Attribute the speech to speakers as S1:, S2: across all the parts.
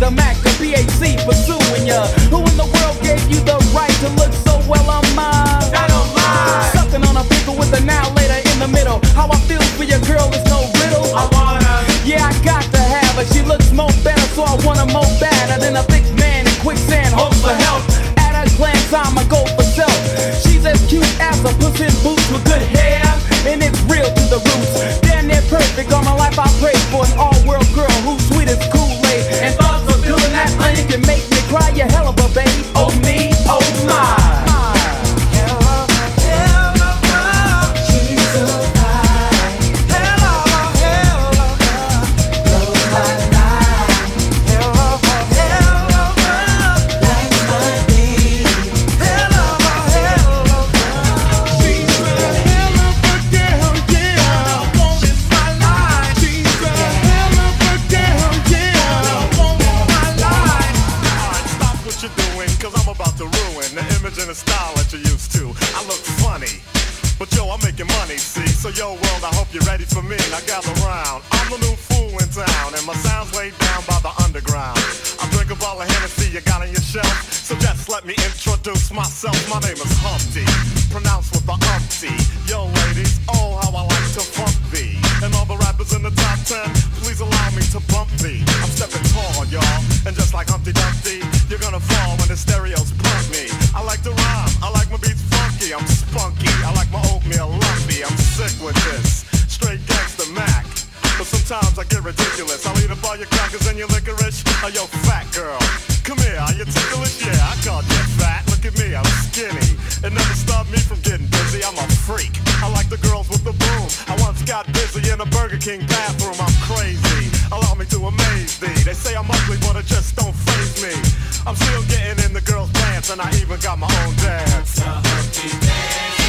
S1: the Mac, the PAC pursuing ya. Who in the world gave you the right to look so well on mine?
S2: I don't mind.
S1: Sucking on a pickle with a now later in the middle. How I feel for your girl is no riddle.
S2: I wanna.
S1: Yeah, I got to have her. She looks more better, so I want her more badder than a thick man in quicksand. Hope for help. At a glance, I'ma go for self. She's as cute as a puss in boots with good hair, and it's real to the roots.
S3: Image and the style that you're used to. I look funny. But yo, I'm making money, see? So yo, world, I hope you're ready for me. Now gather round. I'm the new fool in town, and my sound's laid down by the underground. I drink a bottle of Hennessy you got on your shelf. So just let me introduce myself. My name is Humpty, pronounced with the umpty. Yo, ladies, oh, how I like to funk thee. And all the rappers in the top ten, please allow me to bump thee. I'm stepping tall, y'all. And just like Humpty Dumpty, you're gonna fall when the stereos Oh, yo, fat girl. Come here, are you ticklish? Yeah, I called you fat. Look at me, I'm skinny. It never stopped me from getting busy. I'm a freak. I like the girls with the boom. I once got busy in a Burger King bathroom. I'm crazy. Allow me to amaze thee. They say I'm ugly, but it just don't faze me. I'm still getting in the girls' pants, and I even got my own dance. Come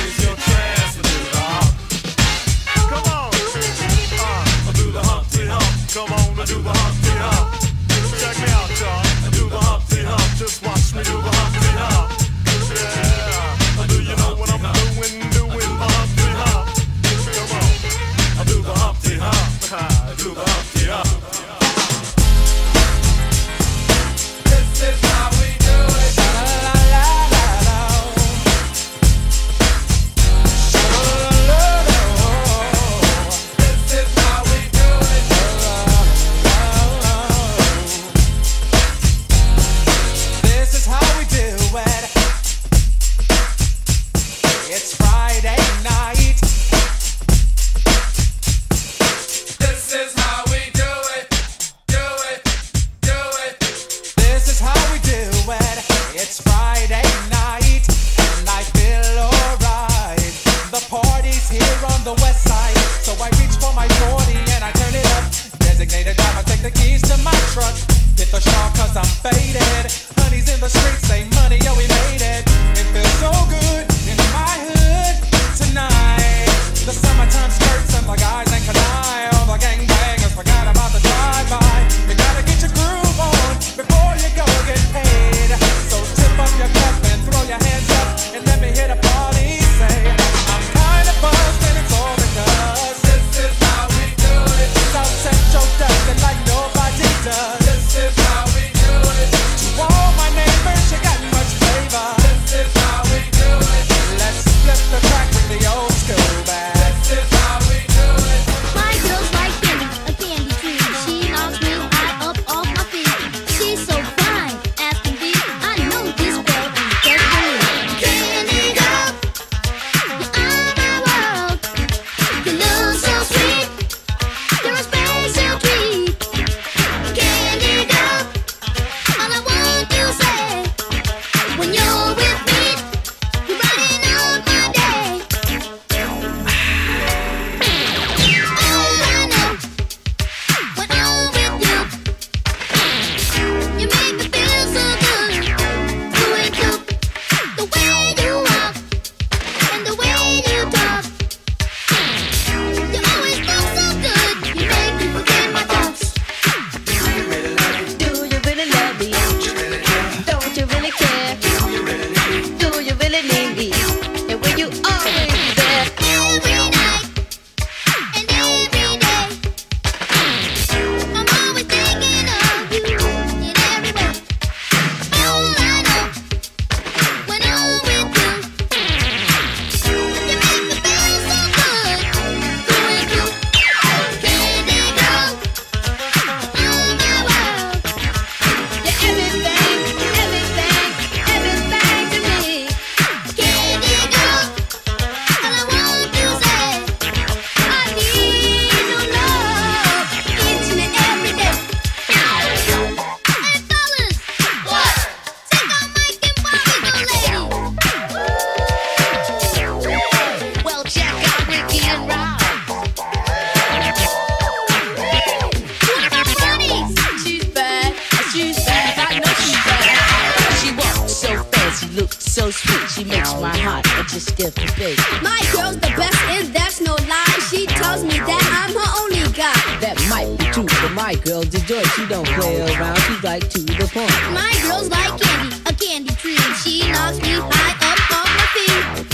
S4: so sweet, she makes my heart just skip a beat.
S5: My girl's the best, and that's no lie. She tells me that I'm her only guy.
S4: That might be true, but my girl's a joy. She don't play around, she's like to the point.
S5: My girl's like candy, a candy tree. She knocks me high up off my feet.